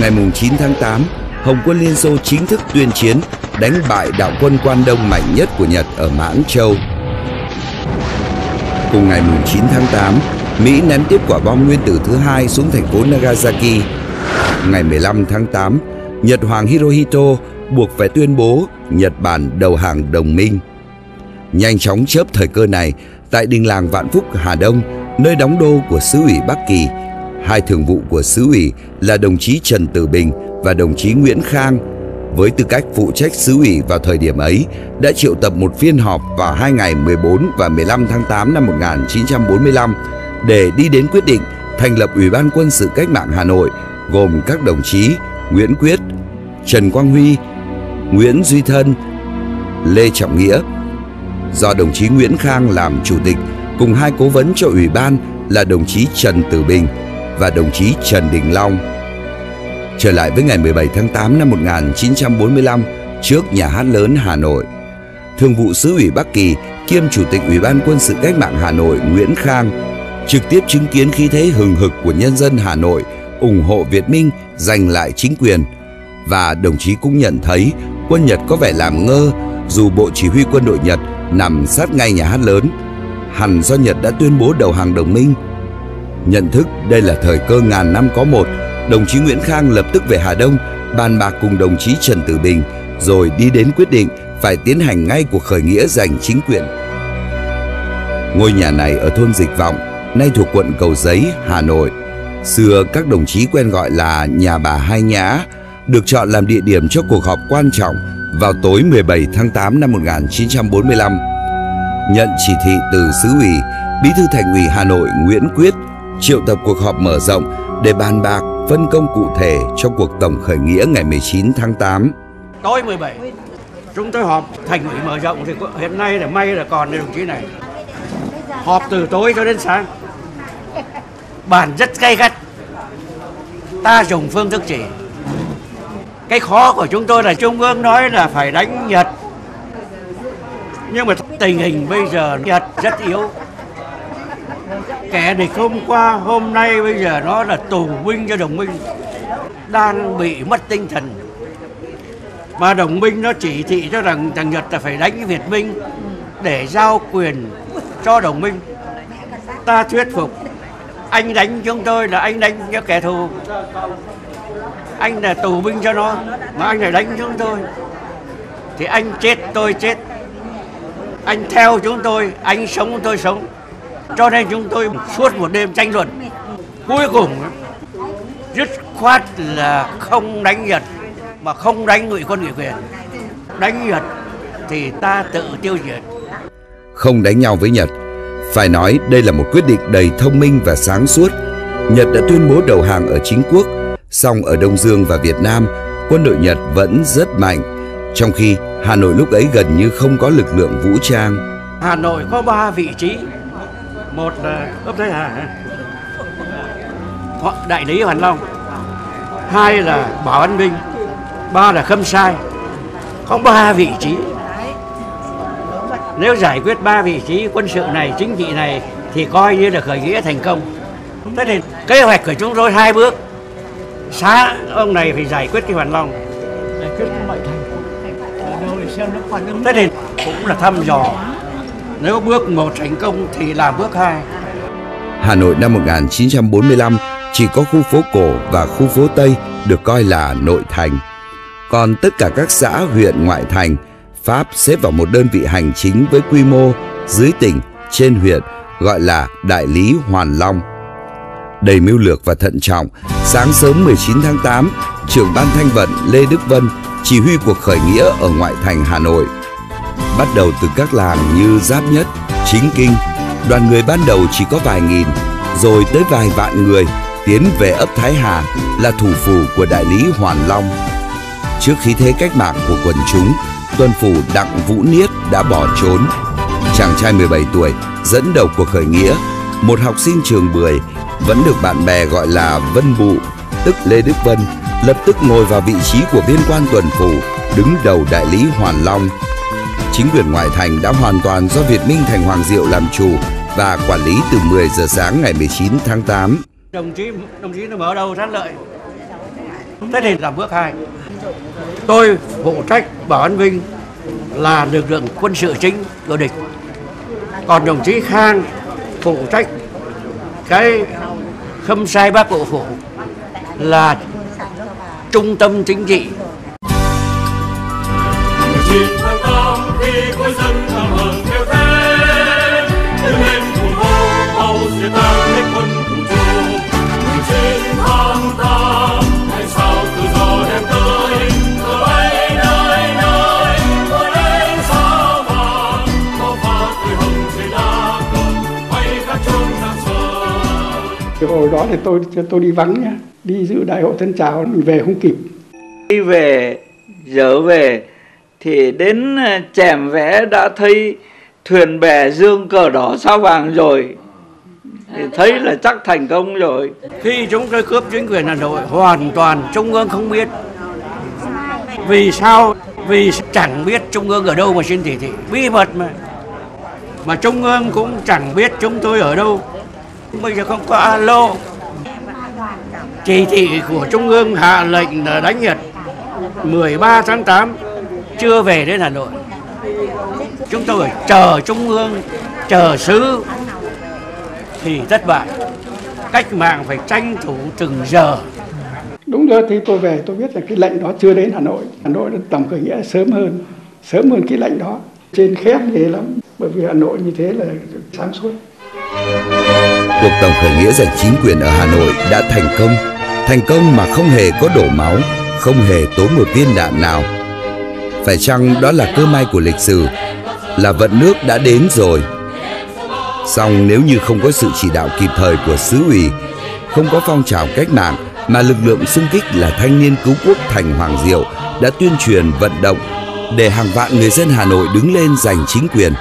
Ngày 9 tháng 8, Hồng quân Liên Xô chính thức tuyên chiến đánh bại đạo quân quan đông mạnh nhất của Nhật ở Mãng Châu. Cùng ngày 9 tháng 8, Mỹ ném tiếp quả bom nguyên tử thứ hai xuống thành phố Nagasaki. Ngày 15 tháng 8, Nhật Hoàng Hirohito buộc phải tuyên bố Nhật Bản đầu hàng đồng minh. Nhanh chóng chớp thời cơ này, tại đình làng Vạn Phúc, Hà Đông, nơi đóng đô của xứ ủy Bắc Kỳ, hai thường vụ của xứ ủy là đồng chí Trần Tử Bình và đồng chí Nguyễn Khang với tư cách phụ trách xứ ủy vào thời điểm ấy đã triệu tập một phiên họp vào hai ngày 14 và 15 tháng 8 năm 1945 để đi đến quyết định thành lập Ủy ban quân sự cách mạng Hà Nội gồm các đồng chí Nguyễn Quyết, Trần Quang Huy, Nguyễn Duy Thân, Lê Trọng Nghĩa. Do đồng chí Nguyễn Khang làm chủ tịch cùng hai cố vấn cho ủy ban là đồng chí Trần Tử Bình và đồng chí Trần Đình Long. Trở lại với ngày 17 tháng 8 năm 1945 trước nhà hát lớn Hà Nội. Thường vụ xứ ủy Bắc Kỳ kiêm Chủ tịch Ủy ban Quân sự Cách mạng Hà Nội Nguyễn Khang trực tiếp chứng kiến khí thế hừng hực của nhân dân Hà Nội ủng hộ Việt Minh giành lại chính quyền và đồng chí cũng nhận thấy quân Nhật có vẻ làm ngơ dù bộ chỉ huy quân đội Nhật nằm sát ngay nhà hát lớn hẳn do Nhật đã tuyên bố đầu hàng đồng minh nhận thức đây là thời cơ ngàn năm có một đồng chí Nguyễn Khang lập tức về Hà Đông bàn bạc cùng đồng chí Trần Tử Bình rồi đi đến quyết định phải tiến hành ngay cuộc khởi nghĩa giành chính quyền. Ngôi nhà này ở thôn Dịch Vọng, nay thuộc quận Cầu Giấy, Hà Nội. Xưa các đồng chí quen gọi là nhà bà Hai Nhã, được chọn làm địa điểm cho cuộc họp quan trọng vào tối 17 tháng 8 năm 1945. Nhận chỉ thị từ xứ ủy, Bí thư Thành ủy Hà Nội Nguyễn Quyết triệu tập cuộc họp mở rộng để bàn bạc phân công cụ thể cho cuộc tổng khởi nghĩa ngày 19 tháng 8. Tối 17, chúng tôi họp thành ủy mở rộng thì hiện nay là may là còn đồng chí này. Họp từ tối cho đến sáng. Bàn rất gay gắt. Ta dùng phương thức chỉ. Cái khó của chúng tôi là Trung ương nói là phải đánh Nhật. Nhưng mà tình hình bây giờ Nhật rất yếu. Kẻ địch hôm qua, hôm nay bây giờ nó là tù binh cho đồng minh, đang bị mất tinh thần. Mà đồng minh nó chỉ thị cho rằng, thằng Nhật là phải đánh Việt Minh để giao quyền cho đồng minh. Ta thuyết phục, anh đánh chúng tôi là anh đánh cho kẻ thù. Anh là tù binh cho nó, mà anh lại đánh chúng tôi. Thì anh chết, tôi chết anh theo chúng tôi anh sống tôi sống cho nên chúng tôi suốt một đêm tranh luận. Cuối cùng dứt khoát là không đánh Nhật mà không đánh ngụy quân ủy quyền. Đánh Nhật thì ta tự tiêu diệt. Không đánh nhau với Nhật. Phải nói đây là một quyết định đầy thông minh và sáng suốt. Nhật đã tuyên bố đầu hàng ở chính quốc, song ở Đông Dương và Việt Nam, quân đội Nhật vẫn rất mạnh, trong khi Hà Nội lúc ấy gần như không có lực lượng vũ trang. Hà Nội có ba vị trí. Một là ấp Thái Hà đại lý Hoàn Long. Hai là Bảo An Minh. Ba là Khâm Sai. Có ba vị trí. Nếu giải quyết ba vị trí quân sự này chính trị này thì coi như là khởi nghĩa thành công. Thế thì kế hoạch của chúng tôi hai bước. Xã ông này phải giải quyết cái hoàn long. Giải quyết thế thì cũng là thăm dò nếu bước một thành công thì làm bước hai Hà Nội năm 1945 chỉ có khu phố cổ và khu phố Tây được coi là nội thành. Còn tất cả các xã huyện ngoại thành, Pháp xếp vào một đơn vị hành chính với quy mô dưới tỉnh, trên huyện gọi là Đại lý Hoàn Long. Đầy mưu lược và thận trọng, sáng sớm 19 tháng 8, trưởng ban thanh vận Lê Đức Vân chỉ huy cuộc khởi nghĩa ở ngoại thành Hà Nội. Bắt đầu từ các làng như Giáp Nhất, Chính Kinh, đoàn người ban đầu chỉ có vài nghìn, rồi tới vài vạn người tiến về ấp Thái Hà là thủ phủ của đại lý Hoàn Long. Trước khí thế cách mạng của quần chúng, tuân phủ Đặng Vũ Niết đã bỏ trốn. Chàng trai 17 tuổi dẫn đầu cuộc khởi nghĩa, một học sinh trường Bưởi vẫn được bạn bè gọi là Vân Bụ, tức Lê Đức Vân, lập tức ngồi vào vị trí của viên quan tuần phủ, đứng đầu đại lý Hoàn Long. Chính quyền ngoại thành đã hoàn toàn do Việt Minh Thành Hoàng Diệu làm chủ và quản lý từ 10 giờ sáng ngày 19 tháng 8. đồng chí đồng chí nó mở đầu sát lợi thế thì là bước hai tôi phụ trách bảo an vinh là lực lượng quân sự chính của địch còn đồng chí khang phụ trách cái khâm sai bác bộ phủ là trung tâm chính trị. Cái hồi đó thì tôi tôi đi vắng nhá đi dự đại hội thân chào mình về không kịp. Đi về dở về thì đến ờ, chèm vẽ đã thấy thuyền bè dương cờ đỏ sao vàng rồi. Thì thấy là chắc thành công rồi. Khi chúng tôi cướp chính quyền Hà Nội hoàn toàn Trung ương không biết. Vì sao? Vì chẳng biết Trung ương ở đâu mà xin chỉ thị. Bí mật mà. Mà Trung ương cũng chẳng biết chúng tôi ở đâu bây giờ không có alo. Chỉ thị của Trung ương hạ lệnh là đánh Nhật. 13 tháng 8 chưa về đến Hà Nội. Chúng tôi phải chờ Trung ương, chờ sứ, thì thất bại. Cách mạng phải tranh thủ từng giờ. Đúng rồi, thì tôi về, tôi biết là cái lệnh đó chưa đến Hà Nội. Hà Nội đã tổng khởi nghĩa sớm hơn sớm hơn cái lệnh đó. Trên khép ghê lắm, bởi vì Hà Nội như thế là sáng suốt. Cuộc tổng khởi nghĩa giành chính quyền ở Hà Nội đã thành công, thành công mà không hề có đổ máu, không hề tốn một viên đạn nào. Phải chăng đó là cơ may của lịch sử, là vận nước đã đến rồi. Song nếu như không có sự chỉ đạo kịp thời của xứ ủy, không có phong trào cách mạng mà lực lượng xung kích là thanh niên cứu quốc thành Hoàng Diệu đã tuyên truyền vận động để hàng vạn người dân Hà Nội đứng lên giành chính quyền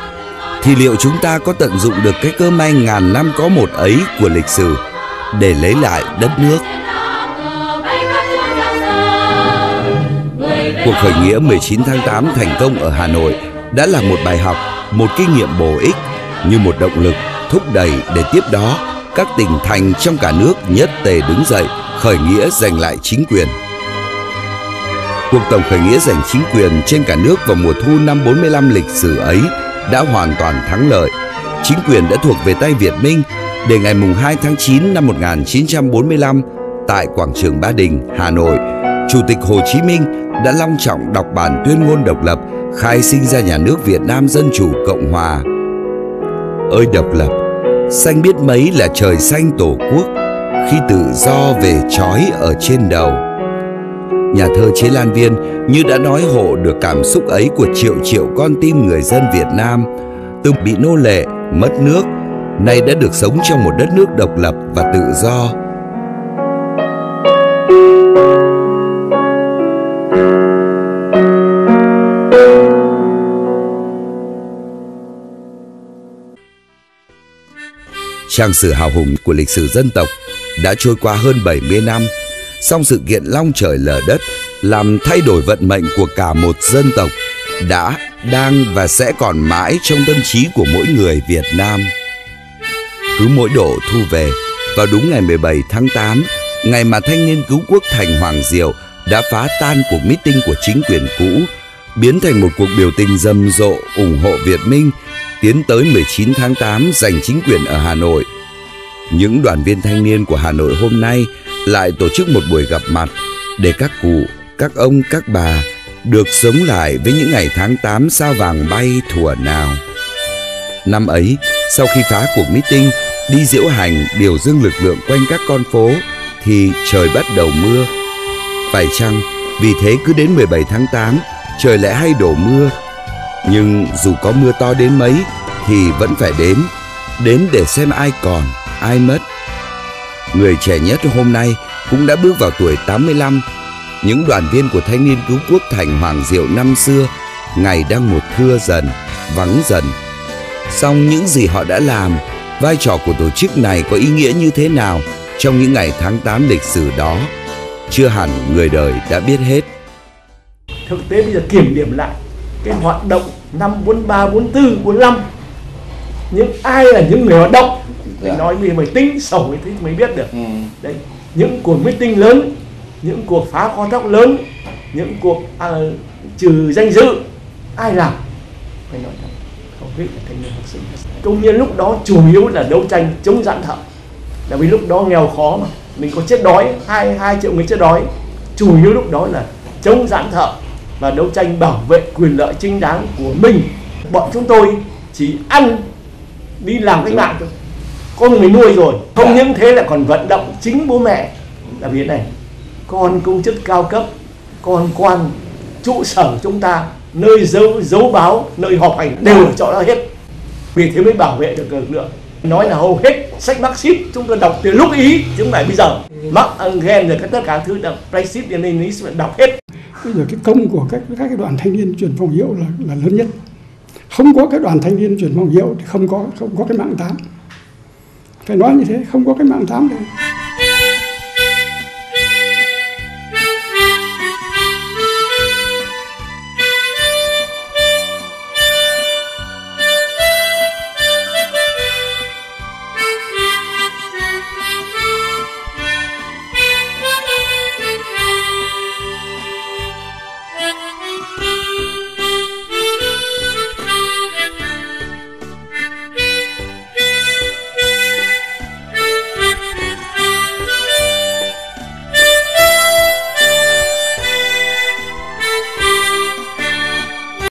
thì liệu chúng ta có tận dụng được cái cơ may ngàn năm có một ấy của lịch sử để lấy lại đất nước? Cuộc khởi nghĩa 19 tháng 8 thành công ở Hà Nội đã là một bài học, một kinh nghiệm bổ ích như một động lực thúc đẩy để tiếp đó các tỉnh thành trong cả nước nhất tề đứng dậy khởi nghĩa giành lại chính quyền. Cuộc tổng khởi nghĩa giành chính quyền trên cả nước vào mùa thu năm 45 lịch sử ấy đã hoàn toàn thắng lợi. Chính quyền đã thuộc về tay Việt Minh để ngày mùng 2 tháng 9 năm 1945 tại quảng trường Ba Đình, Hà Nội, Chủ tịch Hồ Chí Minh đã long trọng đọc bản tuyên ngôn độc lập khai sinh ra nhà nước Việt Nam Dân Chủ Cộng Hòa. Ơi độc lập, xanh biết mấy là trời xanh tổ quốc khi tự do về trói ở trên đầu. Nhà thơ Chế Lan Viên như đã nói hộ được cảm xúc ấy của triệu triệu con tim người dân Việt Nam từng bị nô lệ, mất nước, nay đã được sống trong một đất nước độc lập và tự do. Trang sử hào hùng của lịch sử dân tộc đã trôi qua hơn 70 năm, song sự kiện long trời lở đất làm thay đổi vận mệnh của cả một dân tộc đã, đang và sẽ còn mãi trong tâm trí của mỗi người Việt Nam. Cứ mỗi độ thu về, vào đúng ngày 17 tháng 8, ngày mà thanh niên cứu quốc thành Hoàng Diệu đã phá tan cuộc meeting của chính quyền cũ, biến thành một cuộc biểu tình rầm rộ ủng hộ Việt Minh tiến tới 19 tháng 8 giành chính quyền ở Hà Nội. Những đoàn viên thanh niên của Hà Nội hôm nay lại tổ chức một buổi gặp mặt để các cụ, các ông, các bà được sống lại với những ngày tháng 8 sao vàng bay thủa nào. Năm ấy, sau khi phá cuộc meeting, đi diễu hành biểu dương lực lượng quanh các con phố thì trời bắt đầu mưa. Phải chăng vì thế cứ đến 17 tháng 8 trời lại hay đổ mưa. Nhưng dù có mưa to đến mấy thì vẫn phải đến, đến để xem ai còn, ai mất. Người trẻ nhất hôm nay cũng đã bước vào tuổi 85. Những đoàn viên của thanh niên cứu quốc thành Hoàng Diệu năm xưa ngày đang một thưa dần, vắng dần. Song những gì họ đã làm, vai trò của tổ chức này có ý nghĩa như thế nào trong những ngày tháng 8 lịch sử đó, chưa hẳn người đời đã biết hết. Thực tế bây giờ kiểm điểm lại cái hoạt động năm 43, 44, 45 những ai là những người hoạt động thì nói vì mày tính sổ thì mới biết được. Đấy những cuộc meeting lớn những cuộc phá kho thóc lớn những cuộc à, trừ danh dự ai làm? Phải nói thật không biết là thanh niên học sinh công nhân lúc đó chủ yếu là đấu tranh chống giãn thợ. Là vì lúc đó nghèo khó mà mình có chết đói hai hai triệu người chết đói. Chủ yếu lúc đó là chống giãn thợ và đấu tranh bảo vệ quyền lợi chính đáng của mình. Bọn chúng tôi chỉ ăn đi làm cách mạng thôi con người nuôi rồi. Không những thế lại còn vận động chính bố mẹ. Là vì thế này con công chức cao cấp con quan trụ sở chúng ta nơi dấu dấu báo nơi họp hành đều ở chỗ đó hết. Vì thế mới bảo vệ được lực lượng. Nói là hầu hết sách Marxist chúng tôi đọc từ lúc ý chứ không phải bây giờ. Marx Engels rồi tất cả thứ đọc Marxist Leninist đọc hết. Bây giờ cái công của các các cái đoàn thanh niên truyền phòng hiệu là là lớn nhất. Không có cái đoàn thanh niên truyền phòng hiệu thì không có không có cái mạng tám phải nói như thế không có cái mạng tám đâu